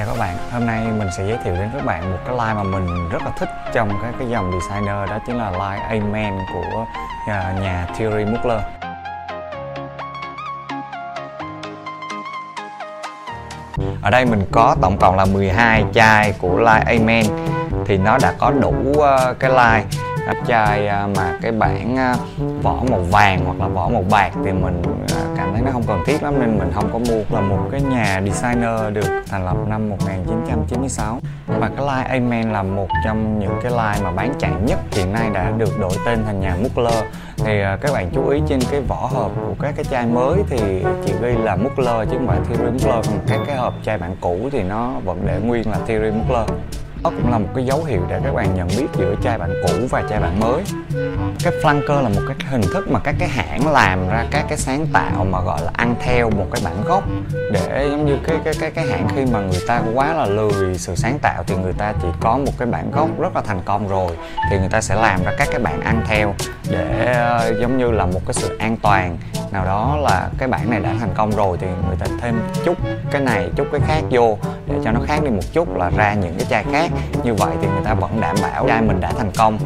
Chào các bạn, hôm nay mình sẽ giới thiệu đến các bạn một cái line mà mình rất là thích trong cái cái dòng designer đó chính là line Amen của nhà, nhà Thierry Mugler. Ở đây mình có tổng cộng là 12 chai của line Amen thì nó đã có đủ à, cái line chai à, mà cái bản à, vỏ màu vàng hoặc là vỏ màu bạc thì mình à, cảm thấy nó không cần thiết lắm nên mình không có mua. Là một cái nhà designer được thành lập năm 1996 và cái line Amen là một trong những cái line mà bán chạy nhất hiện nay đã được đổi tên thành nhà Mugler thì các bạn chú ý trên cái vỏ hộp của các cái chai mới thì chỉ ghi là Mugler chứ không phải Thierry Mugler còn các cái hộp chai bản cũ thì nó vẫn để nguyên là Thierry Mugler đó cũng là một cái dấu hiệu để các bạn nhận biết giữa chai bạn cũ và chai bạn mới. Cái flanker là một cái hình thức mà các cái hãng làm ra các cái sáng tạo mà gọi là ăn theo một cái bản gốc để giống như cái cái cái cái hãng khi mà người ta quá là lười sự sáng tạo thì người ta chỉ có một cái bản gốc rất là thành công rồi thì người ta sẽ làm ra các cái bản ăn theo để uh, giống như là một cái sự an toàn. Nào đó là cái bản này đã thành công rồi thì người ta thêm chút cái này chút cái khác vô để cho nó khác đi một chút là ra những cái chai khác. Như vậy thì người ta vẫn đảm bảo chai mình đã thành công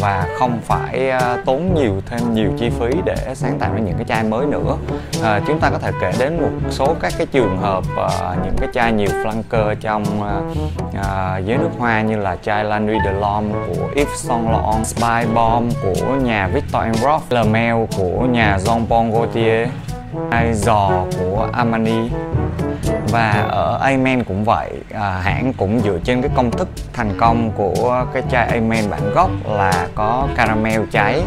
và không phải ờ, tốn nhiều thêm nhiều chi phí để sáng tạo ra những cái chai mới nữa. À, chúng ta có thể kể đến một số các các cái trường hợp uh, những cái chai nhiều flanker trong uh, uh, giới nước hoa như là chai La Nuit de l'Homme của Yves Saint Laurent Spy Bomb của nhà Victor Roth Lemel của nhà Jean Paul Gaultier chai giò của Armani và ở Amen cũng vậy à, hãng cũng dựa trên cái công thức thành công của cái chai Amen bản gốc là có caramel cháy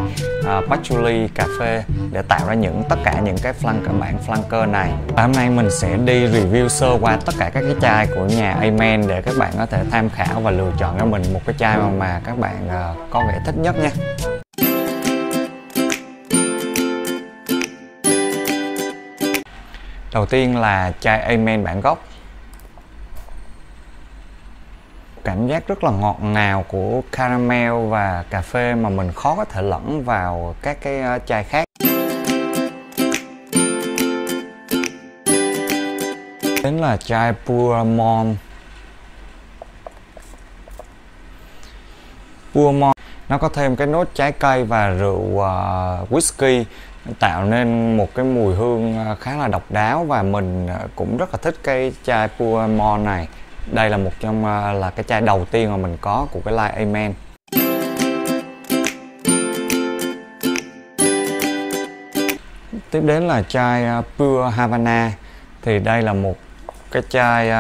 à, patchouli cà phê để tạo ra những tất cả những cái flanker bản flanker này. Và hôm nay mình sẽ đi review sơ qua tất cả các cái chai của nhà Amen để các bạn có thể tham khảo và lựa chọn cho mình một cái chai mà, mà các bạn à, có vẻ thích nhất nha. Đầu tiên là chai Amen bản gốc. Cảm giác rất là ngọt ngào của caramel và cà phê mà mình khó có thể lẫn vào các cái ờ, chai khác. Đến là chai Pure Mon Pure Mon nó có thêm cái nốt trái cây và rượu uh, whisky tạo nên một cái mùi hương à, khá là độc đáo và mình à, cũng rất là thích cái chai Pure Mon này. Đây là một trong à, là cái chai đầu tiên mà mình có của cái line Amen. Tiếp đến là chai Pure Havana. Thì đây là một cái chai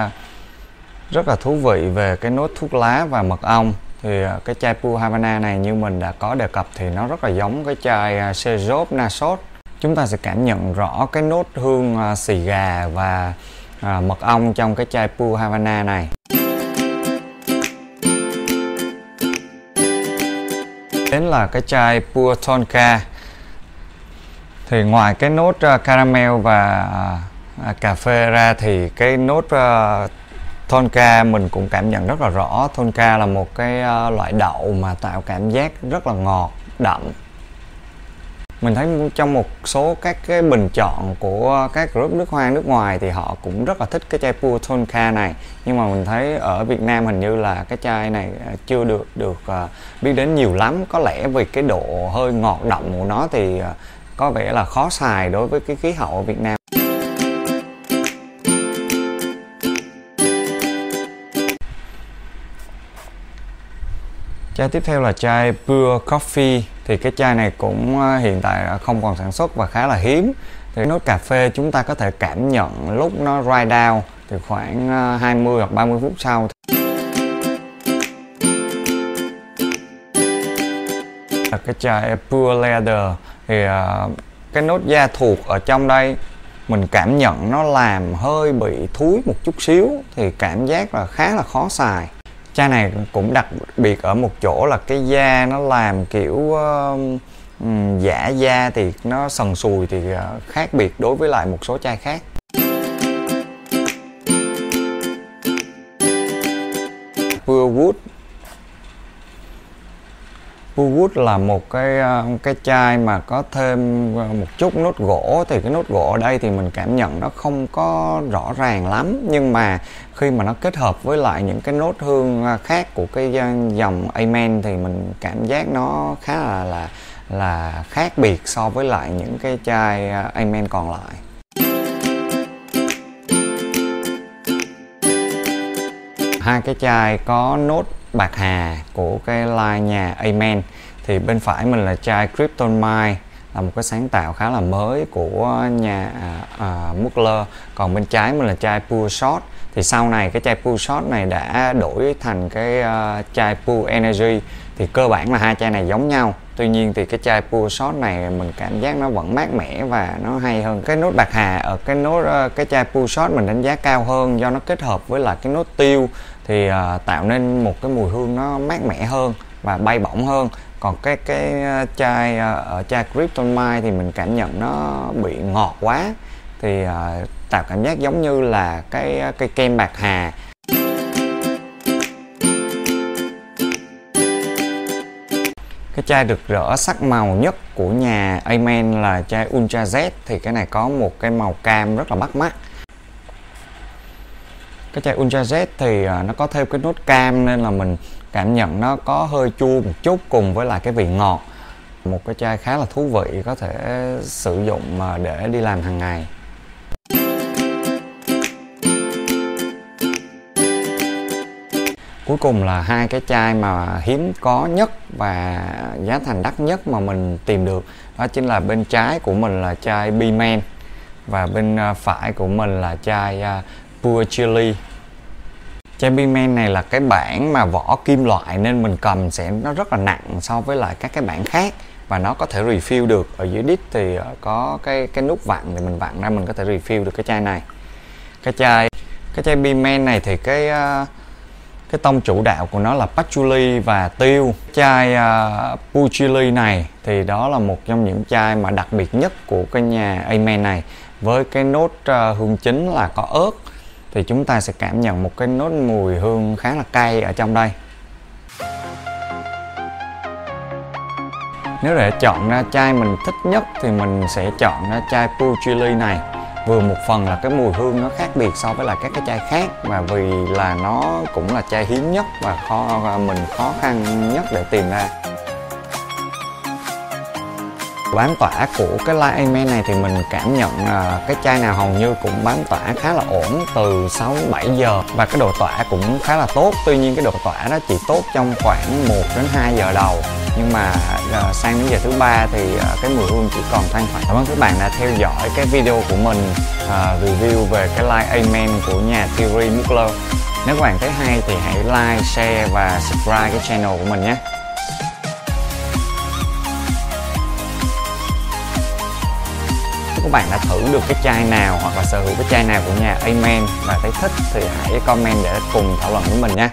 rất là thú vị về cái nốt thuốc lá và mật ong thì à, cái chai Pure Havana này như mình đã có đề cập thì nó rất là giống cái chai à, Sejop Nasot. Chúng ta sẽ cảm nhận rõ cái nốt hương à, xì gà và mật ong trong cái chai Pure Havana này. Đến là cái chai Pure Tonka. Thì ngoài cái nốt caramel và cà phê ra thì cái nốt Tonka mình cũng cảm nhận rất là rõ. Tonka là một cái ờ, loại đậu mà tạo cảm giác rất là ngọt, đậm. Mình thấy trong một số các cái bình chọn của các group nước hoa nước ngoài thì họ cũng rất là thích cái chai Pure Tonka này. Nhưng mà mình thấy ở Việt Nam hình như là cái chai này ờ, chưa được được ờ, biết đến nhiều lắm. Có lẽ vì cái độ hơi ngọt đậm của nó thì có vẻ là khó xài đối với cái khí hậu ở Việt Nam. Chai tiếp theo là chai Pure Coffee. Thì cái chai này cũng ờ, hiện tại không còn sản xuất và khá là hiếm. Thì nốt cà phê chúng ta có thể cảm nhận lúc nó dry down thì khoảng ờ, 20 hoặc 30 phút sau. Là cái chai Pure Leather. Thì ờ, cái nốt da thuộc ở trong đây, mình cảm nhận nó làm hơi bị thúi một chút xíu, thì cảm giác là khá là khó xài chai này cũng đặc biệt ở một chỗ là cái da nó làm kiểu uh, giả da thì nó sần sùi thì uh, khác biệt đối với lại một số chai khác. Pure Wood Wood là một cái ờ, cái chai mà có thêm ờ, một chút nốt gỗ thì cái nốt gỗ ở đây thì mình cảm nhận nó không có rõ ràng lắm, nhưng mà khi mà nó kết hợp với lại những cái nốt hương ờ, khác của cái dòng Amen thì mình cảm giác nó khá là là là khác biệt so với lại những cái chai Amen còn lại. Hai cái chai có nốt bạc hà của cái line nhà Amen. Thì bên phải mình là chai kryptonite là một cái sáng tạo khá là mới của nhà à, à, Mugler. Còn bên trái mình là chai Pure Shot. Thì sau này cái chai Pure Shot này đã đổi thành cái uh, chai Pure Energy. Thì cơ bản là hai chai này giống nhau. Tuy nhiên thì cái chai Pure Shot này mình cảm giác nó vẫn mát mẻ và nó hay hơn cái nốt bạc hà. Ở cái nốt uh, cái chai Pure Shot mình đánh giá cao hơn do nó kết hợp với là cái nốt tiêu. Thì uh, tạo nên một cái mùi hương nó mát mẻ hơn và bay bổng hơn còn cái cái ờ, chai ờ, ở chai Krypton thì mình cảm nhận nó bị ngọt quá. Thì uh, tạo cảm giác giống như là cái cây kem bạc hà. Cái chai được rỡ sắc màu nhất của nhà Amen là chai Ultra Z. Thì cái này có một cái màu cam rất là bắt mắt cái chai Ultra Z thì à, nó có thêm cái nốt cam nên là mình cảm nhận nó có hơi chua một chút cùng với lại cái vị ngọt. Một cái chai khá là thú vị có thể sử dụng à, để đi làm hàng ngày. Cuối cùng là hai cái chai mà hiếm có nhất và giá thành đắt nhất mà mình tìm được. Đó chính là bên trái của mình là chai Bimen và bên à, phải của mình là chai Pure Chili. Chai Man này là cái bản mà vỏ kim loại nên mình cầm sẽ nó rất là nặng so với lại các cái bản khác và nó có thể refill được. Ở dưới đít thì ờ, có cái cái nút vặn thì mình vặn ra mình có thể refill được cái chai này. Cái chai cái chai B-Man này thì cái ờ, cái tông chủ đạo của nó là patchouli và tiêu chai ờ, uh, puchili này thì đó là một trong những chai mà đặc biệt nhất của cái nhà Amen này. Với cái nốt uh, hương chính là có ớt thì chúng ta sẽ cảm nhận một cái nốt mùi hương khá là cay ở trong đây. Nếu để chọn ra chai mình thích nhất thì mình sẽ chọn ra chai puchili này. Vừa một phần là cái mùi hương nó khác biệt so với là các cái chai khác và vì là nó cũng là chai hiếm nhất và khó, mình khó khăn nhất để tìm ra bán tỏa của cái line Amen này thì mình cảm nhận là cái chai nào hầu như cũng bán tỏa khá là ổn từ 6 đến 7 giờ. Và cái độ tỏa cũng khá là tốt tuy nhiên cái độ tỏa nó chỉ tốt trong khoảng 1 đến 2 giờ đầu. Nhưng mà uh, sang đến giờ thứ ba thì uh, cái mùi hương chỉ còn thanh khoản cảm ơn các bạn đã theo dõi cái video của mình uh, review về cái line Amen của nhà Theory Mugler nếu các bạn thấy hay thì hãy like, share và subscribe cái channel của mình nhé. Các bạn đã thử được cái chai nào hoặc là sở hữu cái chai nào của nhà Amen và thấy thích thì hãy comment để cùng thảo luận với mình nha.